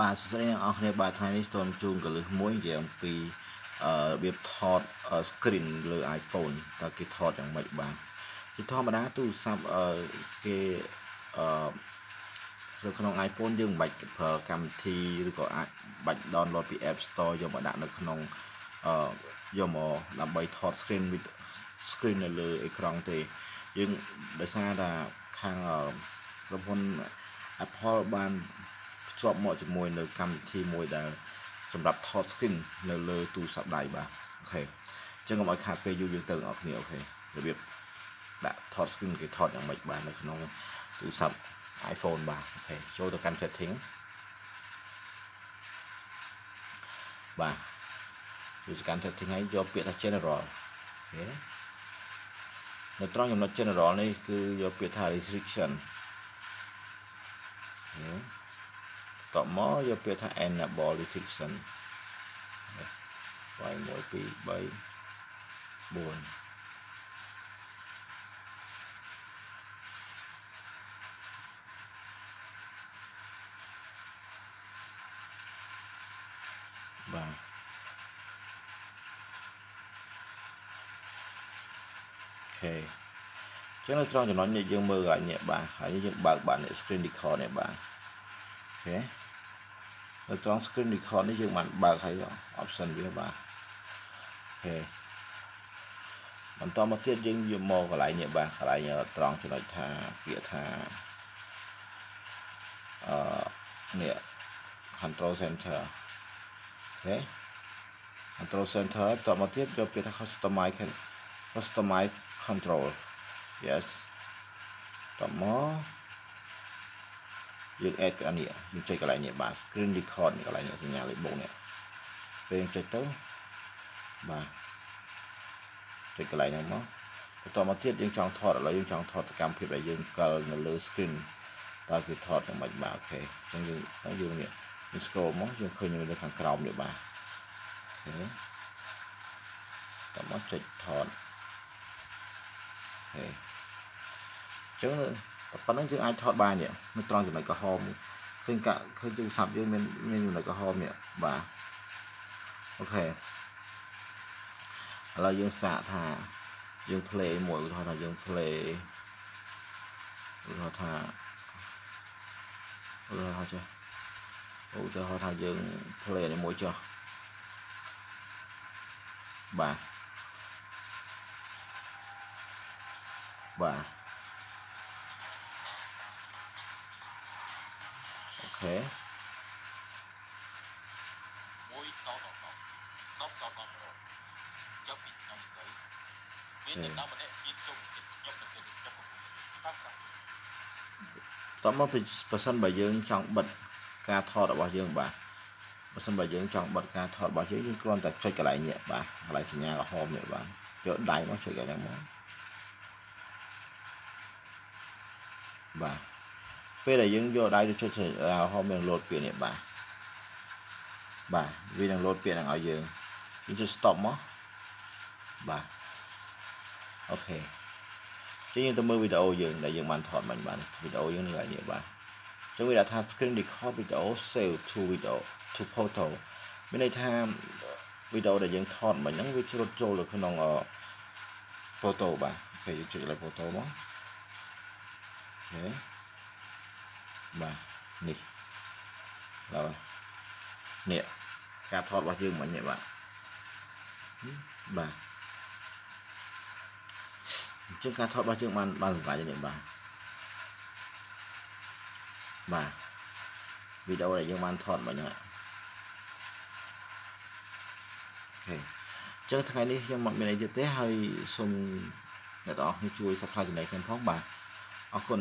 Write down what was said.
បាទសួស្តីអ្នកនរគ្នាបាទថ្ងៃនេះសូមជូនកលឹះមួយនិយាយអំពីអឺរបៀបថត screen លើ iPhone តើគេថតយ៉ាងម៉េចបាទជាធម្មតាទូរស័ព្ទអឺគេអឺនៅក្នុង iPhone យើងមិនបាច់ប្រើកម្មវិធីឬក៏អាចបាច់ download ពី App Store យកមកដាក់នៅក្នុងអឺយកមកដើម្បីថត screen screen នៅលើអេក្រង់ទេយើងដោយសារថាខាងក្រុមហ៊ុន Apple បានភ្ជាប់មកជាមួយនៅកម្មវិធីមួយដែលសម្រាប់ថត screen នៅលើទូរស័ព្ទដៃបាទ OK អញ្ចឹងកុំឲ្យខាតពេលយូរយើងទៅអ្នកគ្នា OK របៀបដាក់ថត screen គេថតយ៉ាងម៉េចបាទនៅក្នុងទូរស័ព្ទ iPhone បាទ OK ចូលទៅកាន់ setting បាទចូលទៅកាន់ setting ហើយយកពាក្យថា general OKនៅត្រង់ចំណុច general នេះគឺយកពាក្យថា restriction តមកយកពាក្យថា enable detection 1 2 3 4បាទOK ចឹងនៅត្រង់ចំណុចនេះយើងមើលឲ្យនេះបាទហើយយើងបើកបាន screen record នេះបាទ OK នៅត្រង់ screen record នេះយើងបានបើកហើយ option វាបាទ OK បន្តមកទៀតយើងយកមកកន្លែងនេះបាទកន្លែងត្រង់ចំណុចថាពាក្យថាអឺនេះ control center OK control center បន្តមកទៀតយកពាក្យថា customize customize control yes តមក យើង add អានេះយើងចុចកន្លែងនេះបាទ screen record នេះកន្លែងនេះសញ្ញាលេខបូកនេះពេលយើងចុចទៅបាទចុចកន្លែងហ្នឹងមកបន្តមកទៀតយើងចង់ថតឥឡូវយើងចង់ថតសកម្មភាពដែលយើងកិលនៅលើ screen តើគឺថតយ៉ាងម៉េចបាទអូខេអញ្ចឹងយើងយើងនេះយើង scroll មកយើងឃើញនៅខាងក្រោមនេះបាទអូខេតមកចុចថតហេចឹង ប៉ុណ្ណឹងយើងអាចថតបាននេះនៅត្រង់ចំណុចក្រហមឃើញកាឃើញទូរស័ព្ទយើងមានមានចំណុចក្រហមនេះបាទអូខេឥឡូវយើងសាកថាយើង play មួយឧទាហរណ៍ថាយើង play ឧទាហរណ៍ថាឧទាហរណ៍ថាចេះឧទាហរណ៍ថាយើង play នេះមួយចុះបាទបាទ ខេមួយតតតតតតតចាប់ពីថ្ងៃទៅមានអ្នកណាម្នាក់ទៀតជុំខ្ញុំទៅខ្ញុំតាមតមកប្រសិនបើយើងចង់បិទការថតរបស់យើងបាទបើសិនបើយើងចង់បិទការថតរបស់យើងយើងគ្រាន់តែចុចកន្លែងនេះបាទកន្លែងសញ្ញាក្រហមនេះបាទយកដៃមកចុចកន្លែងមកបាទ ពេលដែលយើងយកដៃទៅចុចរហូតមានលោតពាក្យនេះបាទបាទវានឹងលោតពាក្យហ្នឹងឲ្យយើងយើងចុច stop មកបាទអូខេចឹងយើងទៅមើលវីដេអូយើងដែលយើងបានថតមិញបាទវីដេអូយើងនៅកន្លែងនេះបាទចឹងវាថា screen record video save to video to photo មានន័យថាវីដេអូដែលយើងថតមិញហ្នឹងវាជ្រុតចូលទៅក្នុង photo បាទពេលយើងចុចលើ photo មកអូខេ បាទនេះដល់នេះការថតរបស់យើងមិញនេះបាទបាទអញ្ចឹងការថតរបស់យើងបានបានសម្រាប់នេះបាទបាទវីដេអូដែលយើងបានថតមិញហ្នឹងអូខេអញ្ចឹងថ្ងៃនេះខ្ញុំមិនមានអីទៀតទេហើយសូមអ្នកទាំងអស់គ្នាជួយ Subscribe ចំណែកខ្ញុំផងបាទអរគុណ